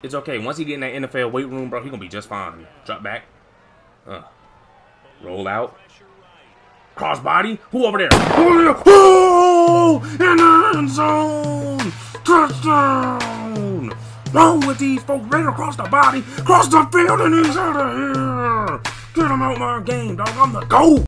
It's okay. Once he get in that NFL weight room, bro, he gonna be just fine. Drop back. Uh, roll out. Cross body. Who over there? Oh! In the end zone! Touchdown! Wrong with these folks? Right across the body, across the field, and he's out of here! Get him out my game, dog. I'm the GOAT!